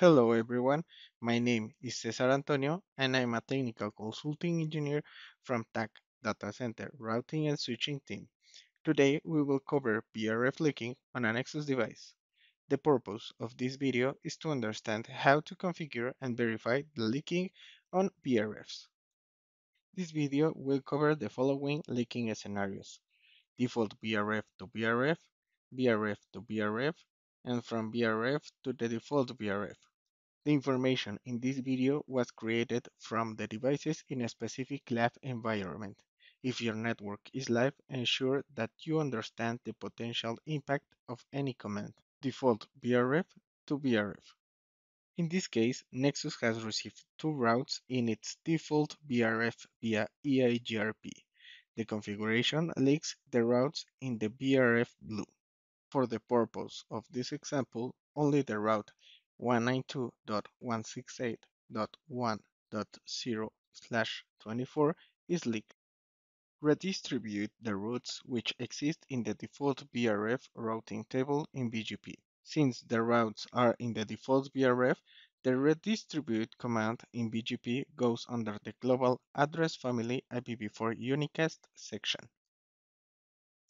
Hello everyone, my name is Cesar Antonio and I'm a technical consulting engineer from TAC Data Center Routing and Switching team. Today we will cover VRF leaking on a Nexus device. The purpose of this video is to understand how to configure and verify the leaking on VRFs. This video will cover the following leaking scenarios. Default VRF to VRF, VRF to VRF, and from VRF to the default VRF. The information in this video was created from the devices in a specific lab environment. If your network is live, ensure that you understand the potential impact of any command. Default VRF to VRF. In this case, Nexus has received two routes in its default VRF via EIGRP. The configuration leaks the routes in the VRF blue. For the purpose of this example, only the route 192.168.1.0/24 is leaked. Redistribute the routes which exist in the default VRF routing table in BGP. Since the routes are in the default VRF, the redistribute command in BGP goes under the global address family IPv4 unicast section.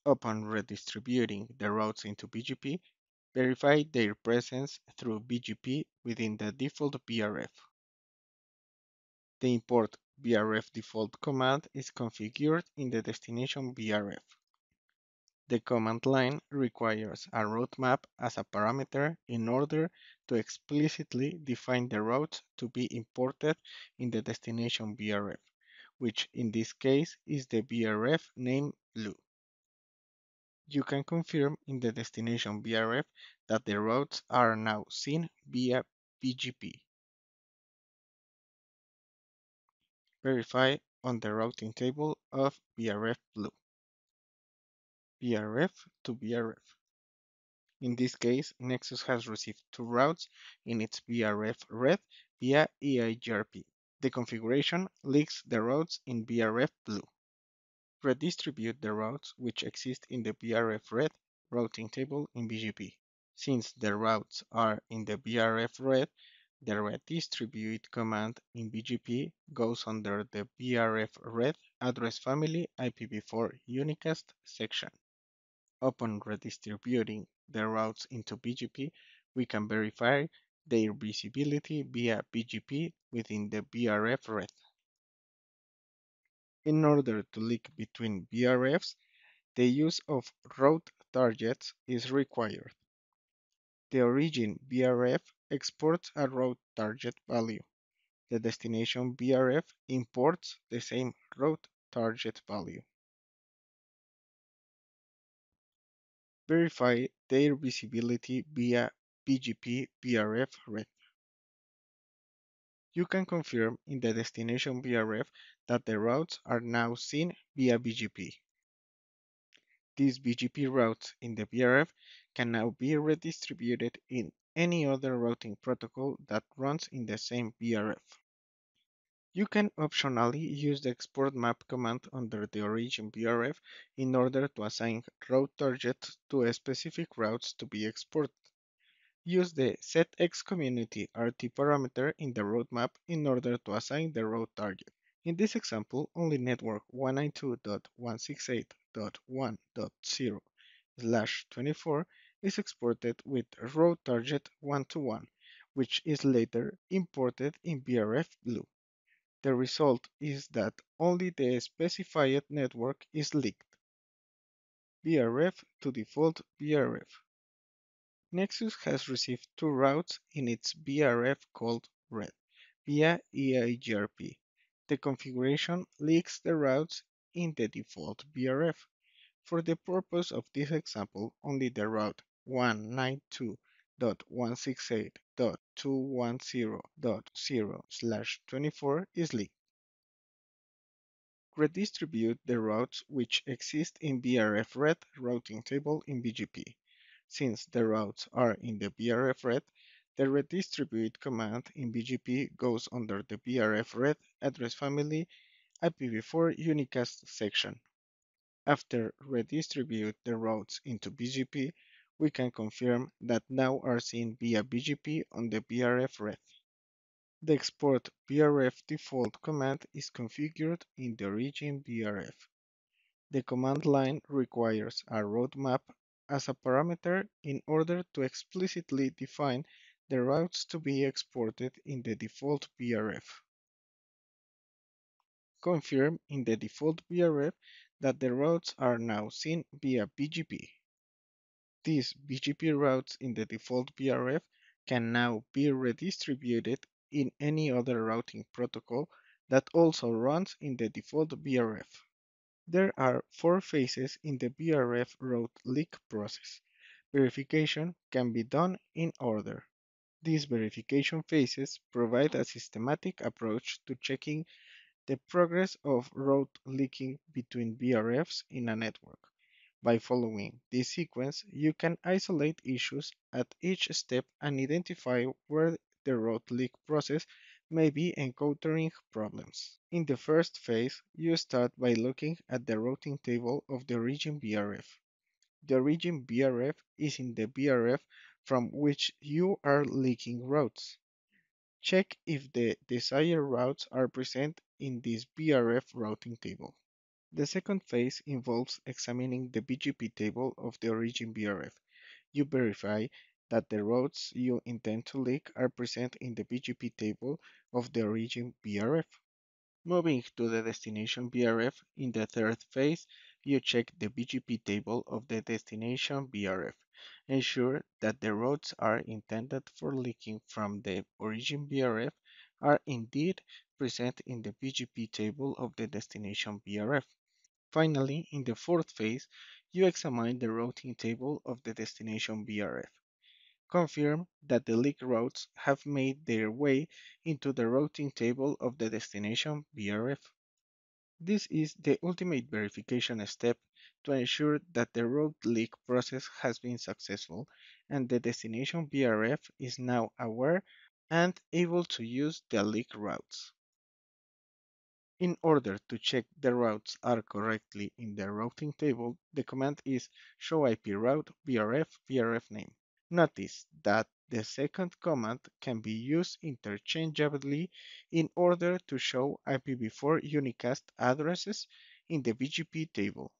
Upon redistributing the routes into BGP, verify their presence through BGP within the default VRF. The import VRF default command is configured in the destination VRF. The command line requires a route map as a parameter in order to explicitly define the routes to be imported in the destination VRF, which in this case is the VRF name blue you can confirm in the destination VRF that the routes are now seen via BGP. Verify on the routing table of VRF Blue. VRF to VRF. In this case, Nexus has received two routes in its VRF red via EIGRP. The configuration leaks the routes in VRF blue redistribute the routes which exist in the VRF red routing table in BGP. Since the routes are in the VRF red, the redistribute command in BGP goes under the VRF red address family IPv4 unicast section. Upon redistributing the routes into BGP, we can verify their visibility via BGP within the VRF red. In order to leak between VRFs, the use of route targets is required. The origin VRF exports a route target value. The destination VRF imports the same route target value. Verify their visibility via BGP VRF red. You can confirm in the destination VRF that the routes are now seen via BGP. These BGP routes in the VRF can now be redistributed in any other routing protocol that runs in the same VRF. You can optionally use the export map command under the origin VRF in order to assign route targets to specific routes to be exported. Use the set extcommunity RT parameter in the route map in order to assign the route target. In this example, only network 192.168.1.0 slash 24 is exported with route target 1 to 1, which is later imported in VRF blue. The result is that only the specified network is leaked. VRF to default VRF. Nexus has received two routes in its VRF called red via EIGRP. The configuration leaks the routes in the default VRF. For the purpose of this example, only the route 192.168.210.0/24 is leaked. Redistribute the routes which exist in VRF red routing table in BGP. Since the routes are in the VRF red, the redistribute command in BGP goes under the VRF red address family IPv4 unicast section. After redistribute the routes into BGP, we can confirm that now are seen via BGP on the VRF ref. The export VRF default command is configured in the origin VRF. The command line requires a route map as a parameter in order to explicitly define the routes to be exported in the default VRF. Confirm in the default VRF that the routes are now seen via BGP. These BGP routes in the default VRF can now be redistributed in any other routing protocol that also runs in the default VRF. There are four phases in the VRF route leak process. Verification can be done in order. These verification phases provide a systematic approach to checking the progress of route leaking between VRFs in a network. By following this sequence, you can isolate issues at each step and identify where the route leak process may be encountering problems. In the first phase, you start by looking at the routing table of the origin VRF. The origin VRF is in the VRF from which you are leaking routes. Check if the desired routes are present in this VRF routing table. The second phase involves examining the BGP table of the origin VRF. You verify that the routes you intend to leak are present in the BGP table of the origin VRF. Moving to the destination VRF, in the third phase, you check the BGP table of the destination VRF. Ensure that the routes are intended for leaking from the origin VRF are indeed present in the BGP table of the destination VRF. Finally, in the fourth phase, you examine the routing table of the destination VRF confirm that the leak routes have made their way into the routing table of the destination VRF. This is the ultimate verification step to ensure that the route leak process has been successful and the destination VRF is now aware and able to use the leak routes. In order to check the routes are correctly in the routing table, the command is show IP route VRF VRF name. Notice that the second command can be used interchangeably in order to show IPv4 unicast addresses in the BGP table.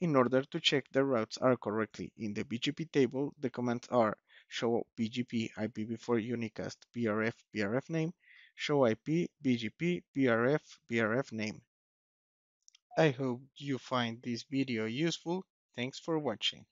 In order to check the routes are correctly in the BGP table, the commands are show BGP IPv4 unicast VRF VRF name, show IP BGP VRF VRF name. I hope you find this video useful. Thanks for watching.